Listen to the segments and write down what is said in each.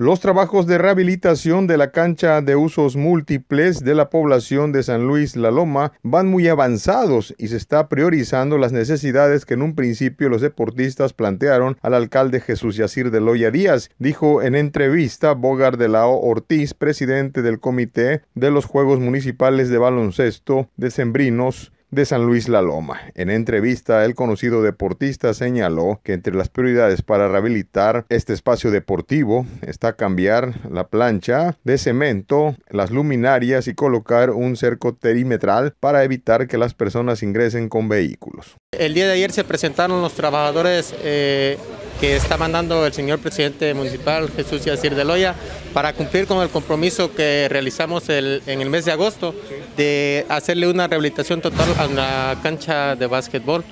Los trabajos de rehabilitación de la cancha de usos múltiples de la población de San Luis La Loma van muy avanzados y se está priorizando las necesidades que en un principio los deportistas plantearon al alcalde Jesús Yacir de Loya Díaz, dijo en entrevista Bogar de Lao Ortiz, presidente del comité de los Juegos Municipales de Baloncesto de Sembrinos de San Luis La Loma. En entrevista, el conocido deportista señaló que entre las prioridades para rehabilitar este espacio deportivo está cambiar la plancha de cemento, las luminarias y colocar un cerco perimetral para evitar que las personas ingresen con vehículos. El día de ayer se presentaron los trabajadores eh, que está mandando el señor presidente municipal Jesús Yacir de Loya para cumplir con el compromiso que realizamos en el mes de agosto de hacerle una rehabilitación total a la cancha de básquetbol.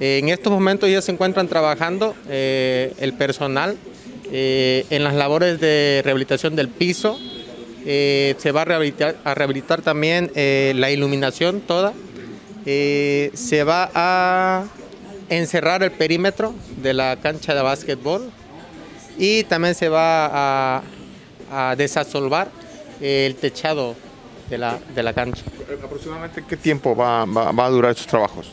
en estos momentos ya se encuentran trabajando eh, el personal eh, en las labores de rehabilitación del piso. Eh, se va a rehabilitar, también la iluminación toda. se va a encerrar el perímetro de la cancha de básquetbol y también se va a, a desasolvar el techado de la, de la cancha. ¿Aproximadamente qué tiempo va, va, a durar estos trabajos?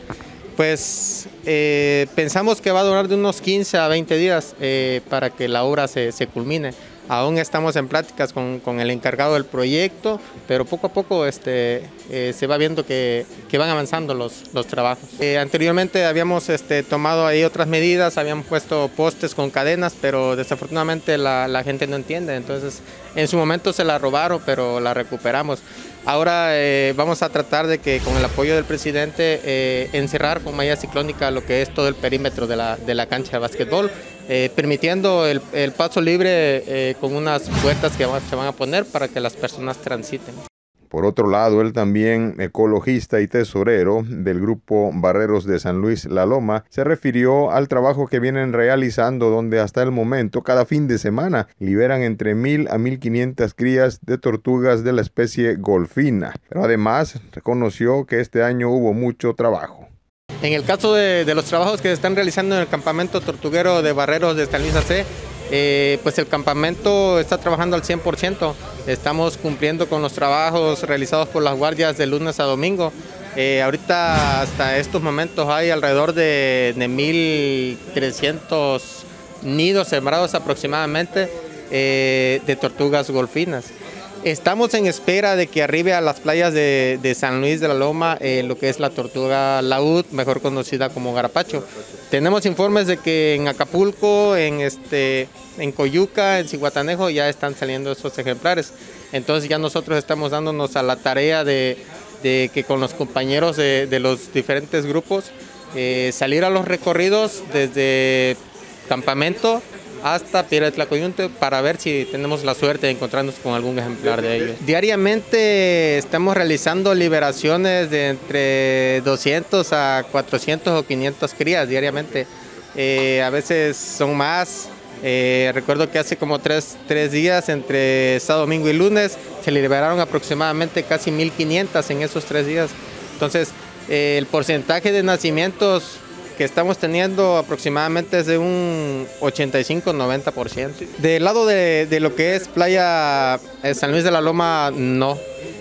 Pues eh, pensamos que va a durar de unos 15 a 20 días eh, para que la obra se, se culmine. Aún estamos en pláticas con, con, el encargado del proyecto, pero poco a poco este, eh, se va viendo que, que, van avanzando los, los trabajos. Eh, anteriormente habíamos este, tomado ahí otras medidas, habíamos puesto postes con cadenas, pero desafortunadamente la, la, gente no entiende. Entonces, en su momento se la robaron, pero la recuperamos. Ahora eh, vamos a tratar de que con el apoyo del presidente encerrar con malla ciclónica lo que es todo el perímetro de la, de la cancha de básquetbol, eh, permitiendo el, paso libre eh, con unas puertas que se van a poner para que las personas transiten. Por otro lado, él también, ecologista y tesorero del grupo Barreros de San Luis La Loma, se refirió al trabajo que vienen realizando donde hasta el momento, cada fin de semana, liberan entre mil a mil quinientas crías de tortugas de la especie golfina. Pero además reconoció que este año hubo mucho trabajo. En el caso de, los trabajos que se están realizando en el campamento tortuguero de Barreros de San Luis AC, eh, pues el campamento está trabajando al 100%. Estamos cumpliendo con los trabajos realizados por las guardias de lunes a domingo. Eh, ahorita hasta estos momentos hay alrededor de, de 1.300 nidos sembrados aproximadamente eh, de tortugas golfinas. Estamos en espera de que arribe a las playas de, San Luis de la Loma eh, lo que es la tortuga laúd, mejor conocida como garapacho. Tenemos informes de que en Acapulco, en, este, en Coyuca, en Cihuatanejo ya están saliendo esos ejemplares. Entonces ya nosotros estamos dándonos a la tarea de, que con los compañeros de, de los diferentes grupos eh, salir a los recorridos desde campamento hasta Piedra de Tlacoyunte para ver si tenemos la suerte de encontrarnos con algún ejemplar de ellos. Diariamente estamos realizando liberaciones de entre 200 a 400 o 500 crías diariamente. Eh, a veces son más. Eh, recuerdo que hace como tres, tres, días, entre sábado, domingo y lunes, se liberaron aproximadamente casi 1500 en esos tres días. Entonces, eh, el porcentaje de nacimientos que estamos teniendo aproximadamente es un 85-90%. Del lado de, de, lo que es playa eh, San Luis de la Loma, no.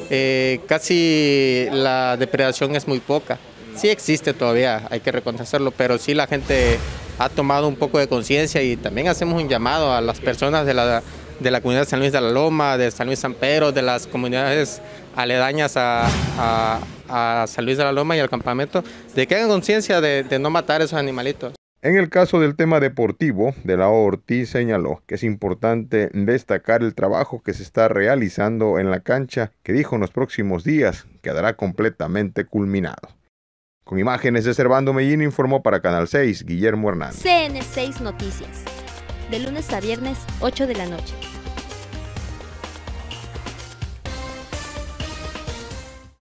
Eh, casi la depredación es muy poca. Sí existe todavía, hay que reconocerlo, pero sí la gente ha tomado un poco de conciencia y también hacemos un llamado a las personas de la, de la comunidad de San Luis de la Loma, de San Luis San Pedro, de las comunidades aledañas a, a, San Luis de la Loma y al campamento, de que hagan conciencia de, de no matar esos animalitos. En el caso del tema deportivo, de la Ortiz señaló que es importante destacar el trabajo que se está realizando en la cancha, que dijo en los próximos días quedará completamente culminado. Con imágenes de Servando Mellín informó para Canal 6 Guillermo Hernández. CN6 Noticias. De lunes a viernes, 8 de la noche.